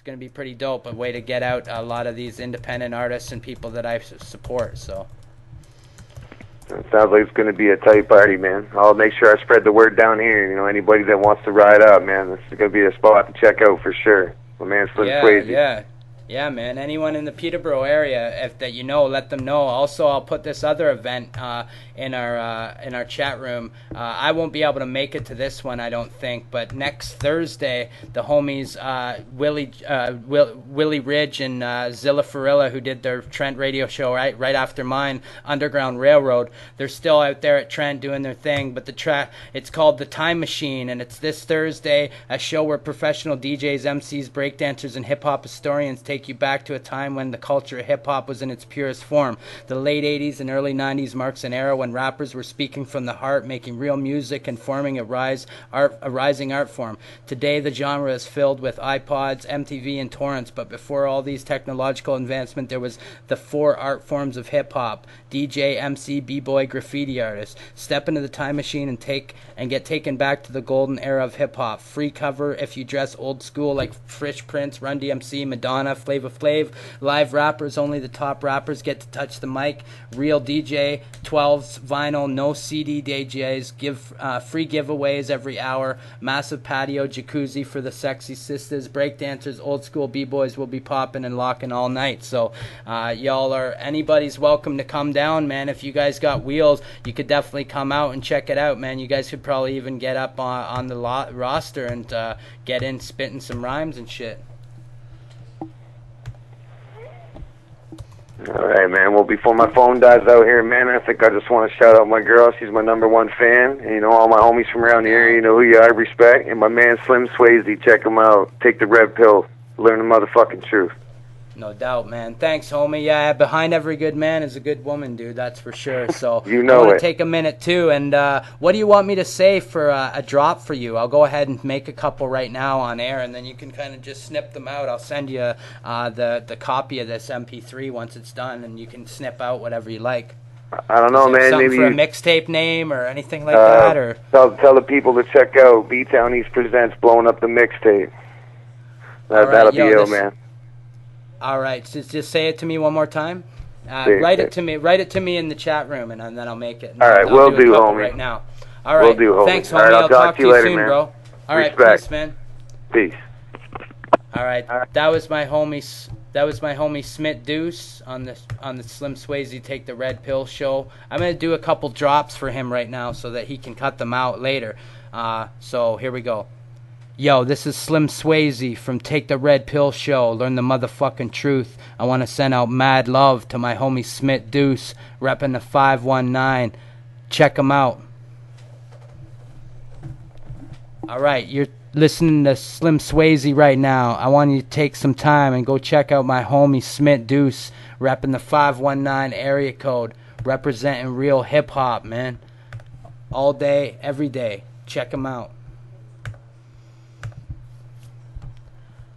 it's gonna be pretty dope. A way to get out a lot of these independent artists and people that I support. So It sounds like it's going to be a tight party, man. I'll make sure I spread the word down here. You know, anybody that wants to ride up, man, this is going to be a spot to check out for sure. My man Slim yeah, Swayze. yeah, yeah, man. Anyone in the Peterborough area, if that you know, let them know. Also, I'll put this other event uh, in our uh, in our chat room. Uh, I won't be able to make it to this one, I don't think. But next Thursday, the homies uh, Willie uh, Will, Willie Ridge and uh, Zilla Farilla, who did their Trent radio show right right after mine, Underground Railroad, they're still out there at Trent doing their thing. But the track, it's called the Time Machine, and it's this Thursday, a show where professional DJs, MCs, breakdancers, and hip hop historians take you back to a time when the culture of hip hop was in its purest form. The late 80s and early 90s marks an era when rappers were speaking from the heart, making real music, and forming a rise art a rising art form. Today, the genre is filled with iPods, MTV, and torrents. But before all these technological advancement, there was the four art forms of hip hop: DJ, MC, b-boy, graffiti artist. Step into the time machine and take and get taken back to the golden era of hip hop. Free cover if you dress old school like Fresh Prince, Run DMC, Madonna, Flava Flav. Live rappers, only the top rappers get to touch the mic. Real DJ, 12s, vinyl, no CD DJs. Give uh, free giveaways every hour. Massive patio jacuzzi for the sexy sisters. Breakdancers, old school b-boys will be popping and locking all night. So uh, y'all are anybody's welcome to come down, man. If you guys got wheels, you could definitely come out and check it out, man. You guys could probably even get up on, on the lo- roster and uh, get in spitting some rhymes and shit. All right, man. Well, before my phone dies out here, man, I think I just want to shout out my girl. She's my number one fan. And, you know, all my homies from around the area, you know who you are, I respect. And my man Slim Swayze, check him out. Take the red pill. Learn the motherfucking truth. No doubt, man. Thanks, homie. Yeah, behind every good man is a good woman, dude. That's for sure. So You know I want to take a minute too. And uh, what do you want me to say for uh, a drop for you? I'll go ahead and make a couple right now on air, and then you can kind of just snip them out. I'll send you uh, the the copy of this MP3 once it's done, and you can snip out whatever you like. I don't know, man. Something Maybe for a mixtape name or anything like uh, that, or tell tell the people to check out B Town East presents blowing up the mixtape. That, All right, that'll yo, be this- man. All right, just just say it to me one more time. Uh, it, write it it. to me. Write it to me in the chat room, and, and then I'll make it. All right, I'll will do, do, homie. right now. All right, We'll do, homie. thanks, homie. All right, I'll, I'll talk to you later, soon, man. bro. All right, Respect. peace, man. Peace. All right, that was my homie. That was my homie Smit Deuce on the on the Slim Swayze Take the Red Pill show. I'm gonna do a couple drops for him right now so that he can cut them out later. Uh, so here we go. Yo, this is Slim Swayze from Take the Red Pill Show. Learn the motherfucking truth. I want to send out mad love to my homie Smit Deuce, repping the 519. Check him out. All right, you're listening to Slim Swayze right now. I want you to take some time and go check out my homie Smit Deuce, repping the 519 area code, representing real hip hop, man. All day, every day. Check him out.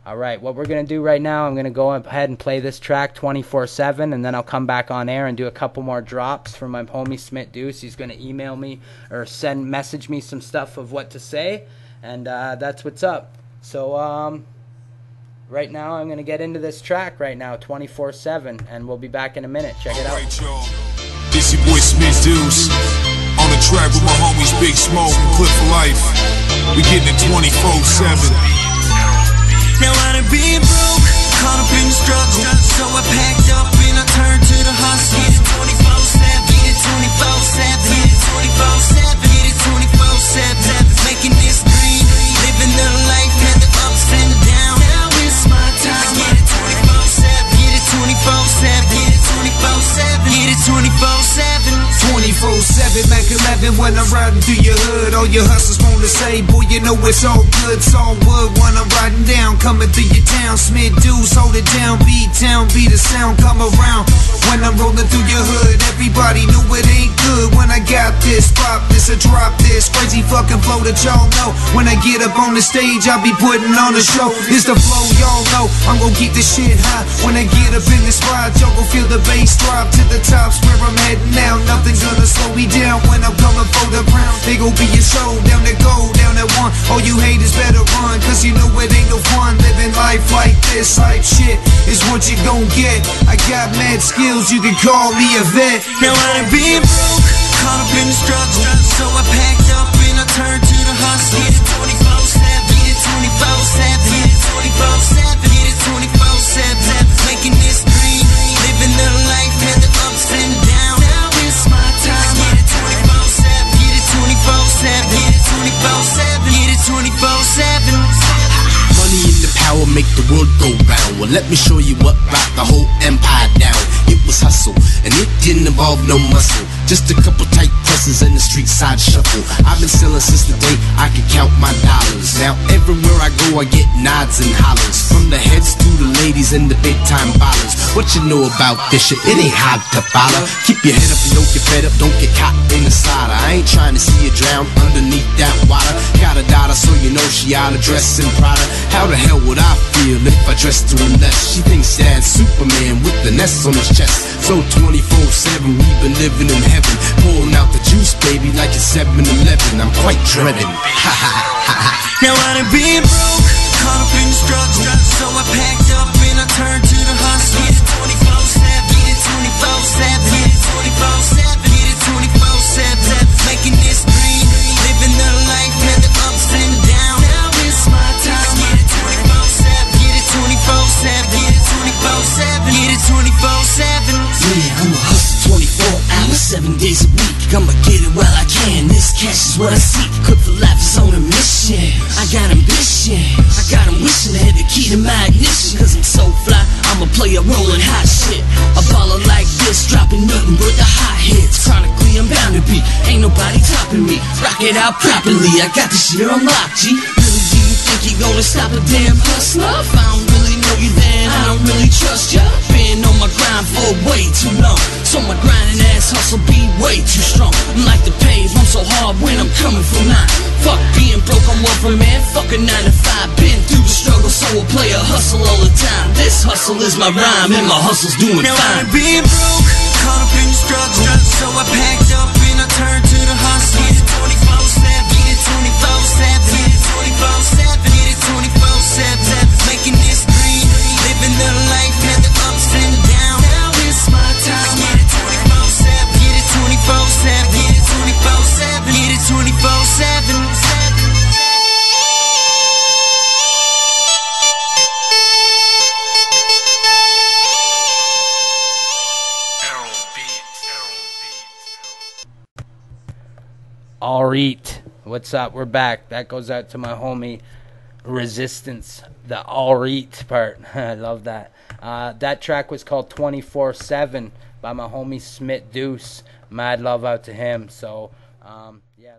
All right, what we're going to do right now, I'm going to go ahead and play this track 24 7, and then I'll come back on air and do a couple more drops for my homie Smit Deuce. He's going to email me or send message me some stuff of what to say, and uh, that's what's up. So, um, right now, I'm going to get into this track right now 24 7, and we'll be back in a minute. Check it out. Y'all. This your boy Smit Deuce. On the track with my homies Big Smoke and Clip for Life. We getting it 24 7. Been broke, caught up in the struggle. So I packed up and I turned to the hustle. Get it 24 7, get it 24 7, get it 24 7, get it 24 7. Making this dream, living the life, had the ups and the downs. Now it's my time. Get it 24 7, get it 24 7, get it 24 7, get it 24 7. 24 7, Mac 11 when I'm riding through your hood. All your hustlers wanna say, boy, you know it's all good. It's all wood when I'm riding down, coming through your town. Smith dudes, hold it down, beat town, beat the sound, come around. When I'm rolling through your hood, everybody knew it ain't good. When I got this, pop this, or drop this. Crazy fucking flow that y'all know. When I get up on the stage, I'll be putting on a show. It's the flow, y'all know. I'm gonna keep this shit high. When I get up in the spot, y'all gon' feel the bass drop to the top, They gon' be a show down to go, down at one. All you haters better run, cause you know it ain't no fun living life like this hype shit is what you gon' get. I got mad skills, you can call me a vet. Now I ain't been broke, caught up in the struggle. So I packed up and I turned to the hustle. Make the world go round. Well, let me show you what brought the whole empire down. It was hustle, and it didn't involve no muscle. Just a couple tight and the street side shuffle. I've been selling since the day I could count my dollars. Now everywhere I go, I get nods and hollers. From the heads to the ladies and the big time ballers. What you know about this shit? It ain't hard to follow. Keep your head up and don't get fed up. Don't get caught in the slaughter. I ain't trying to see you drown underneath that water. Got a daughter, so you know she oughta dress in Prada. How the hell would I feel if I dressed to a less? She thinks dad's Superman with the nest on his chest. So 24-7, we've been living in heaven. 7-Eleven. I'm quite driven. Ha ha ha ha. Now I done been broke, caught up in the struggle. So I packed up and I turned what I seek. Cook for life is on a mission. I got ambition. I got got 'em wishing I had the key to my ignition. Cause I'm so fly, I'ma play a rolling hot shit. A baller like this, dropping nothing but the hot hits. Chronically, I'm bound to be. Ain't nobody topping me. Rock it out properly. I got this shit on lock, G. Really, do you think you gonna stop a damn hustler? If I don't really know you, then I don't really trust ya. Been on my grind for way too long. So my grinding ass hustle be way too strong. I'm like the so hard when I'm coming from nine. Fuck being broke, I'm one for man. Fuck a nine to five. Been through the struggle, so I play a hustle all the time. This hustle is my rhyme, and my hustle's doing Now fine. done been broke, caught up in the struggle. So I packed up and I turned to the hustle. Alright. What's up? We're back. That goes out to my homie Resistance. The alright part. I love that. Uh, that track was called 24 7 by my homie Smit Deuce. Mad love out to him. So, um.